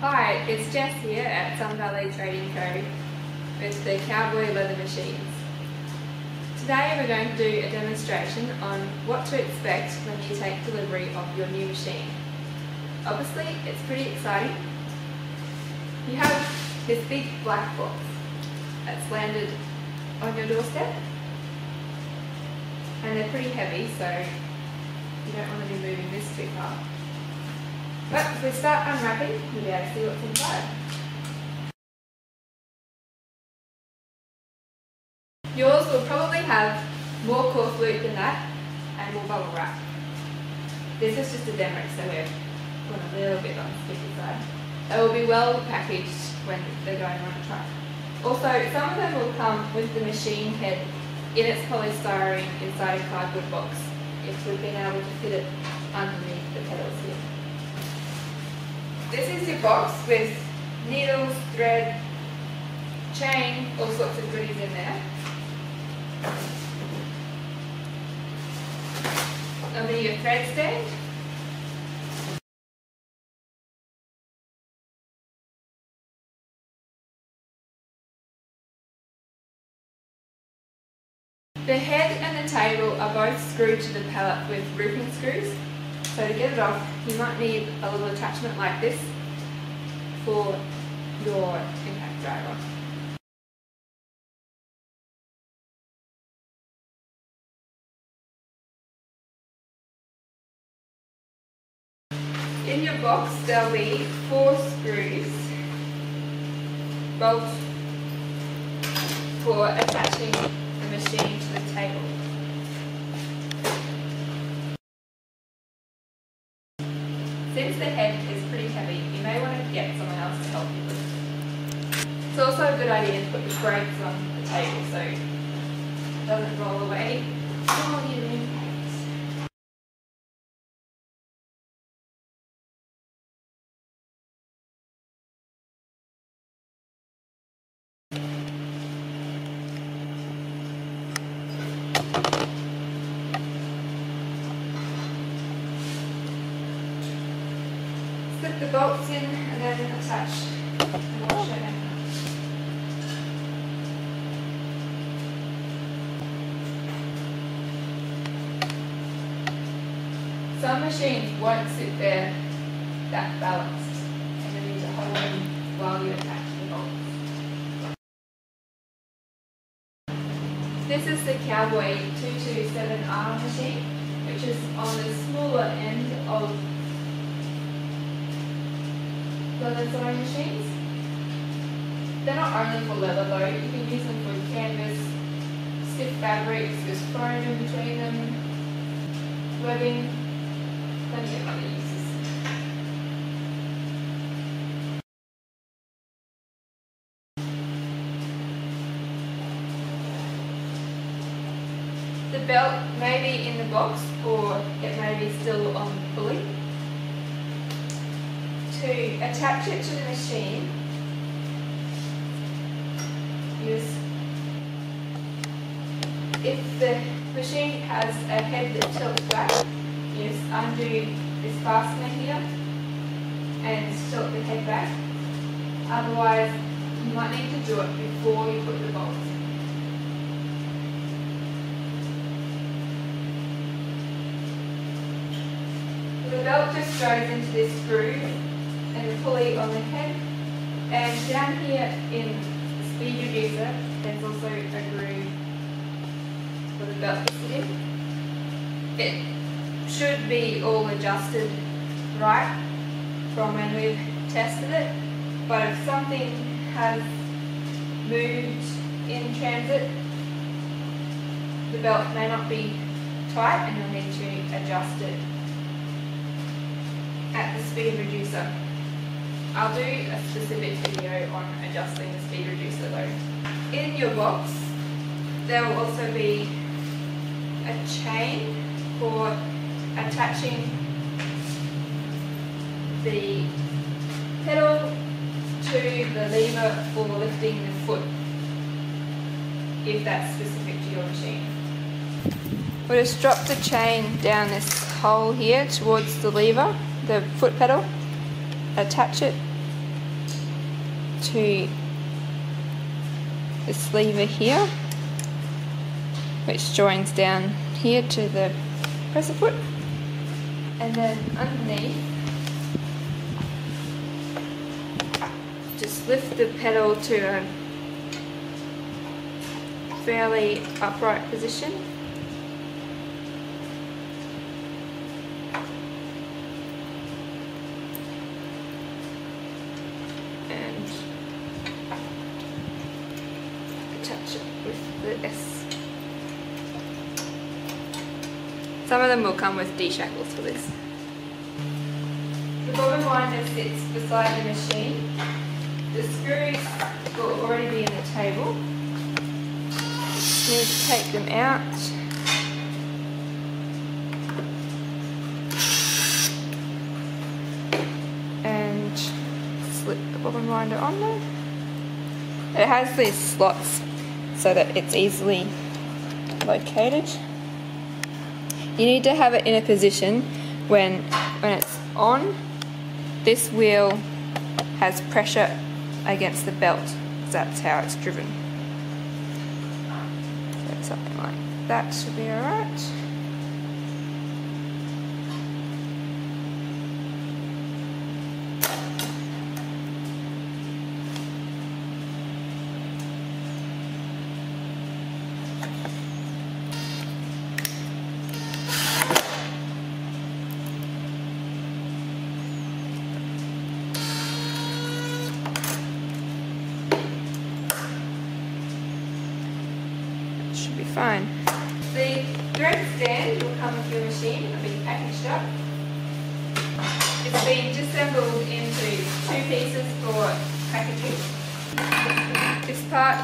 Hi, it's Jess here at Sun Valley Trading Co. with the Cowboy Leather Machines. Today we're going to do a demonstration on what to expect when you take delivery of your new machine. Obviously it's pretty exciting. You have this big black box that's landed on your doorstep and they're pretty heavy so you don't want to be moving this too far. But if we start unwrapping, able to see what's inside. Yours will probably have more Corflute than that and more bubble wrap. This is just a demo, so we're going a little bit on the sticky side. They will be well packaged when they're going on a truck. Also, some of them will come with the machine head in its polystyrene inside a cardboard box if we've been able to fit it underneath the pedals here. This is your box with needles, thread, chain, all sorts of goodies in there. There'll your thread stand. The head and the table are both screwed to the pallet with roofing screws. So to get it off, you might need a little attachment like this for your impact driver. In your box there'll be four screws, bolts for attaching the machine to the table. The head is pretty heavy, you may want to get someone else to help you with it. It's also a good idea to put the brakes on the table so it doesn't roll away. Oh, you slip the bolts in and then attach the washer Some machines won't sit there that balanced and you need to hold them while you attach the bolts. This is the Cowboy 227R machine, which is on the smaller end of leather sewing machines. They're not only for leather though, you can use them for canvas, stiff fabrics, there's foam in between them, webbing, plenty of other uses. The belt may be in the box or it may be still on the pulley to attach it to the machine, use if the machine has a head that tilts back, use undo this fastener here and tilt the head back. Otherwise, you might need to do it before you put the bolts. The belt just goes into this groove and pulley on the head. And down here in the speed reducer, there's also a groove for the belt to sit in. It should be all adjusted right from when we've tested it, but if something has moved in transit, the belt may not be tight and you'll need to adjust it at the speed reducer. I'll do a specific video on adjusting the speed reducer though. In your box, there will also be a chain for attaching the pedal to the lever for lifting the foot, if that's specific to your machine. We'll just drop the chain down this hole here towards the lever, the foot pedal, attach it to this lever here, which joins down here to the presser foot, and then underneath, just lift the pedal to a fairly upright position. And attach it with. Some of them will come with D shackles for this. The bobbin winder sits beside the machine. The screws will already be in the table need to take them out. And slip the bobbin winder on there. It has these slots so that it's easily located. You need to have it in a position when when it's on, this wheel has pressure against the belt. That's how it's driven something like that should be alright. Fine. The thread stand will come with your machine, it'll be packaged up. It's been disassembled into two pieces for packaging. This part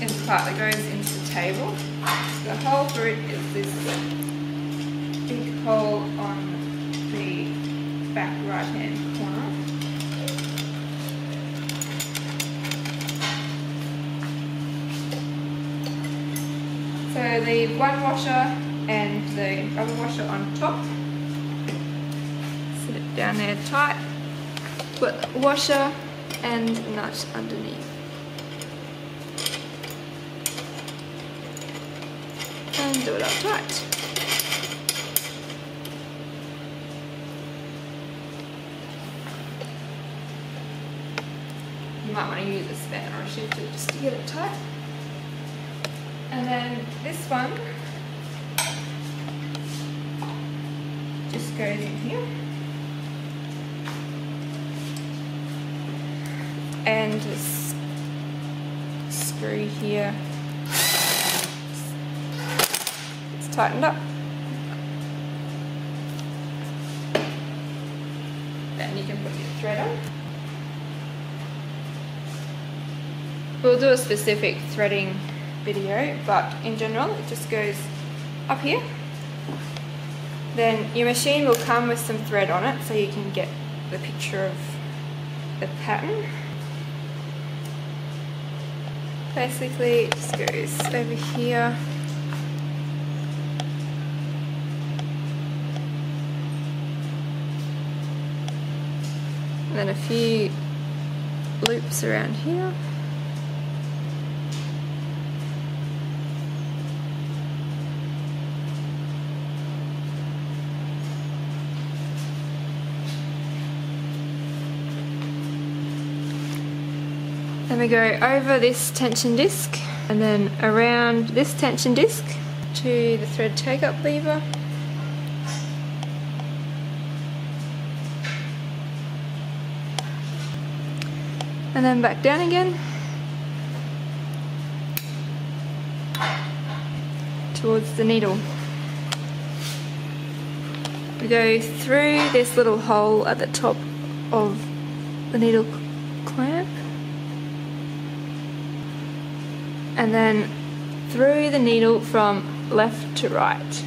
is the part that goes into the table. The hole for it is this big hole on the back right hand corner. So the one washer and the other washer on top. It down there tight. Put washer and nut underneath. And do it up tight. You might want to use a spanner or a shifter just to get it tight. Then this one just goes in here. And screw here it's tightened up. Then you can put your thread on. We'll do a specific threading video, but in general it just goes up here. Then your machine will come with some thread on it so you can get the picture of the pattern. Basically it just goes over here. And then a few loops around here. We go over this tension disc and then around this tension disc to the thread take up lever. And then back down again. Towards the needle. We go through this little hole at the top of the needle clamp. And then through the needle from left to right.